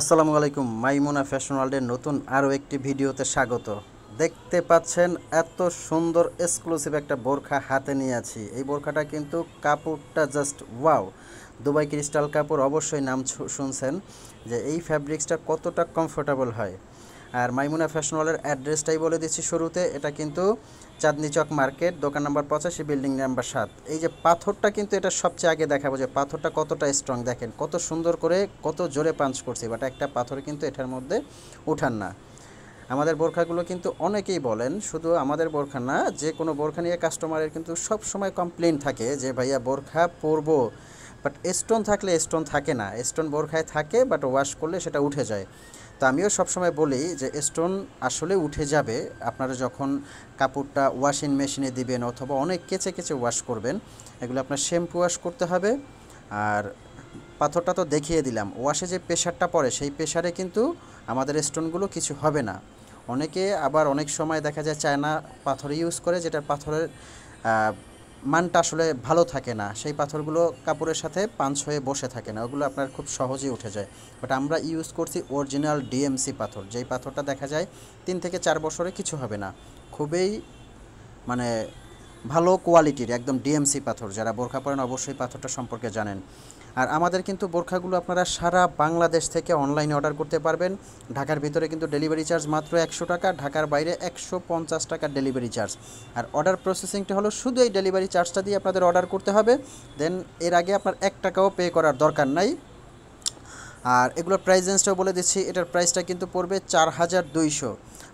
আসসালামু আলাইকুম, মাইমুনা ফ্যাশন ওয়ার্ল্ডের নতুন আরও একটি ভিডিওতে স্বাগত। দেখতে পাচ্ছেন এত সুন্দর এক্সক্লুসিভ একটা বোরখা হাতে নিয়ে আছি। এই বোরখাটা কিন্তু কাপড়টা জাস্ট ওয়াও দুবাই ক্রিস্টাল কাপড় অবশ্যই নাম শুনছেন যে এই ফ্যাব্রিক্সটা কতটা কমফোর্টেবল হয়। আর মাইমুনা ফ্যাশন ওয়ার্ল্ডের অ্যাড্রেসটাই বলে দিচ্ছি শুরুতে। এটা কিন্তু চাঁদনি চক মার্কেট, দোকান নাম্বার পঁচাশি, বিল্ডিং নাম্বার সাত। এই যে পাথরটা কিন্তু এটা সবচেয়ে আগে দেখাবো যে পাথরটা কতটা স্ট্রং দেখেন, কত সুন্দর করে কত জোরে পাঞ্চ করছে বাট একটা পাথর কিন্তু এটার মধ্যে উঠান না। আমাদের বোরখাগুলো কিন্তু অনেকেই বলেন, শুধু আমাদের বোরখা না, যে কোনো বোরখা নিয়ে কাস্টমারের কিন্তু সব সময় কমপ্লেন থাকে যে, ভাইয়া, বোরখা পরবো। বাট স্টোন থাকলে স্টোন থাকে না। স্টোন বোরখায় থাকে বাট ওয়াশ করলে সেটা উঠে যায়। তো আমিও সবসময় বলি যে স্টোন আসলে উঠে যাবে। আপনারা যখন কাপড়টা ওয়াশিং মেশিনে দিবেন অথবা অনেক কেচে কেচে ওয়াশ করবেন, এগুলো আপনার শ্যাম্পু ওয়াশ করতে হবে। আর পাথরটা তো দেখিয়ে দিলাম ওয়াশে যে প্রেশারটা পড়ে, সেই প্রেশারে কিন্তু আমাদের স্টোনগুলো কিছু হবে না। অনেকে আবার অনেক সময় দেখা যায় চায়না পাথর ইউজ করে যেটা পাথরের মানটা আসলে ভালো থাকে না। সেই পাথরগুলো কাপড়ের সাথে পাঞ্চ হয়ে বসে থাকে না। ওগুলো আপনার খুব সহজেই উঠে যায়। বাট আমরা ইউজ করছি অরিজিনাল ডিএমসি পাথর। যেই পাথরটা দেখা যায়, তিন থেকে চার বছরে কিছু হবে না। খুবই মানে ভালো কোয়ালিটির, একদম ডিএমসি পাথর, যারা বোরখা পরেন অবশ্যই পাথরটা সম্পর্কে জানেন। আর আমাদের কিন্তু বোরখাগুলো আপনারা সারা বাংলাদেশ থেকে অনলাইনে অর্ডার করতে পারবেন। ঢাকার ভিতরে কিন্তু ডেলিভারি চার্জ মাত্র একশো টাকা, ঢাকার বাইরে একশো পঞ্চাশ টাকার ডেলিভারি চার্জ। আর অর্ডার প্রসেসিংটা হলো শুধু এই ডেলিভারি চার্জটা দিয়ে আপনাদের অর্ডার করতে হবে। দেন এর আগে আপনার এক টাকাও পে করার দরকার নাই। আর এগুলোর প্রাইস রেঞ্জটাও বলে দিচ্ছি, এটার প্রাইসটা কিন্তু পড়বে চার হাজার দুইশো।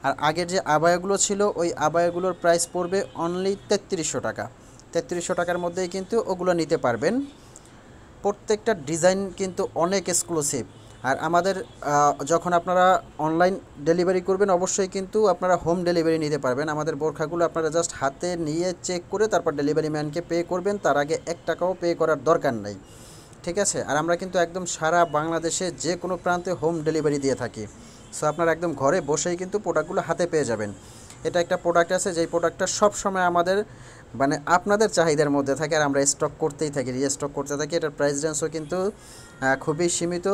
আর আগের যে আবায়াগুলো ছিল, ওই আবায়াগুলোর প্রাইস পড়বে অনলি তেত্রিশশো টাকা। তেত্রিশশো টাকার মধ্যেই কিন্তু ওগুলো নিতে পারবেন। প্রত্যেকটা ডিজাইন কিন্তু অনেক এক্সক্লুসিভ আর আমাদের যখন আপনারা অনলাইন ডেলিভারি করবেন, অবশ্যই কিন্তু আপনারা হোম ডেলিভারি নিতে পারবেন। আমাদের বোরখাগুলো আপনারা জাস্ট হাতে নিয়ে চেক করে তারপর ডেলিভারি ম্যানকে পে করবেন। তার আগে এক টাকাও পে করার দরকার নেই। ঠিক আছে? আর আমরা কিন্তু একদম সারা বাংলাদেশে যে কোনো প্রান্তে হোম ডেলিভারি দিয়ে থাকি। সো আপনারা একদম ঘরে বসেই কিন্তু প্রোডাক্টগুলো হাতে পেয়ে যাবেন। এটা একটা প্রোডাক্ট আছে, যেই প্রোডাক্টটা সবসময় আমাদের মানে আপনাদের চাহিদার মধ্যে থাকে আর আমরা স্টক করতেই থাকি। রিস্টক করতে থাকি, এটার প্রাইস রেঞ্জও কিন্তু খুবই সীমিত।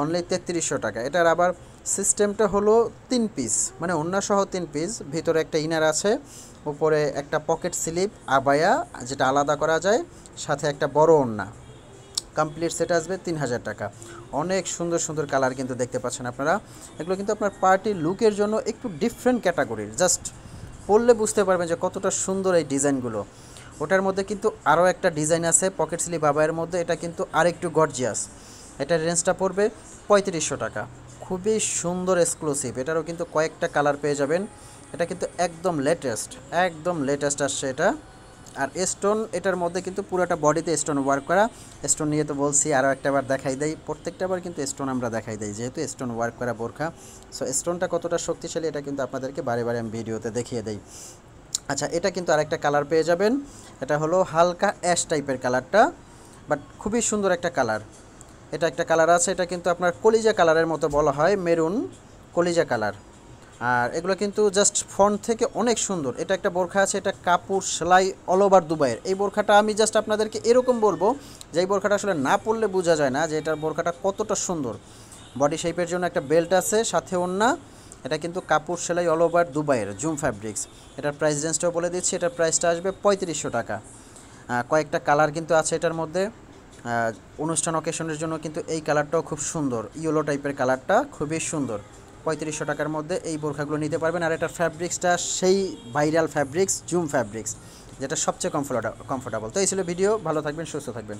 অনলি তেত্রিশশো টাকা। এটার আবার সিস্টেমটা হলো তিন পিস মানে সহ তিন পিস ভিতরে একটা ইনার আছে, উপরে একটা পকেট স্লিপ আবায়া, যেটা আলাদা করা যায়, সাথে একটা বড় ওড়না। কমপ্লিট সেট আসবে তিন হাজার টাকা। অনেক সুন্দর সুন্দর কালার কিন্তু দেখতে পাচ্ছেন আপনারা। এগুলো কিন্তু আপনার পার্টি লুকের জন্য একটু ডিফারেন্ট ক্যাটাগরির জাস্ট পড়লে বুঝতে পারবেন যে কতটা সুন্দর এই ডিজাইনগুলো। ওটার মধ্যে কিন্তু আরও একটা ডিজাইন আছে পকেট স্লিপ বাবায়ের মধ্যে। এটা কিন্তু আরেকটু গর্জিয়াস এটার রেঞ্জটা পড়বে পঁয়ত্রিশশো টাকা। খুবই সুন্দর এক্সক্লুসিভ এটারও কিন্তু কয়েকটা কালার পেয়ে যাবেন। এটা কিন্তু একদম লেটেস্ট একদম লেটেস্ট আসছে এটা। আর স্টোন এটার মধ্যে কিন্তু পুরোটা বডিতে স্টোন ওয়ার্ক করা। স্টোন নিয়ে তো বলছি আরও একটা বার দেখাই দেয় প্রত্যেকটা বার কিন্তু স্টোন আমরা দেখাই দেই, যেহেতু স্টোন ওয়ার্ক করা বোরখা। সো স্টোনটা কতটা শক্তিশালী এটা কিন্তু আপনাদেরকে বারে বারে আমি ভিডিওতে দেখিয়ে দেই। আচ্ছা এটা কিন্তু আরেকটা কালার পেয়ে যাবেন। এটা হলো হালকা অ্যাশ টাইপের কালারটা বাট খুবই সুন্দর একটা কালার এটা একটা কালার আছে, এটা কিন্তু আপনার কলিজা কালারের মতো বলা হয় মেরুন কলিজা কালার আর এগুলো কিন্তু জাস্ট ফন্ট থেকে অনেক সুন্দর। এটা একটা বোরখা আছে, এটা কাপড় সেলাই অল ওভার দুবাইয়ের। এই বোরখাটা আমি জাস্ট আপনাদেরকে এরকম বলব, যে এই বোরখাটা আসলে না পরলে বোঝা যায় না যে এটার বোরখাটা কতটা সুন্দর। বডি শেপের জন্য একটা বেল্ট আছে, সাথে ওন্না এটা কিন্তু কাপড় সেলাই অল ওভার দুবাইয়ের জুম ফ্যাব্রিক্স এটার প্রাইস রেঞ্জটাও বলে দিচ্ছি, এটার প্রাইসটা আসবে পঁয়ত্রিশশো টাকা। কয়েকটা কালার কিন্তু আছে এটার মধ্যে। অনুষ্ঠান অকেশনের জন্য কিন্তু এই কালারটাও খুব সুন্দর। ইয়েলো টাইপের কালারটা খুবই সুন্দর। পঁয়ত্রিশশো টাকার মধ্যে এই বোরখাগুলো নিতে পারবেন। আর এটার ফ্যাব্রিক্সটা, সেই ভাইরাল ফ্যাব্রিক্স, জুম ফ্যাব্রিক্স, যেটা সবচেয়ে কমফোর্টা কমফোর্টেবল তো এই ছিল ভিডিও, ভালো থাকবেন, সুস্থ থাকবেন।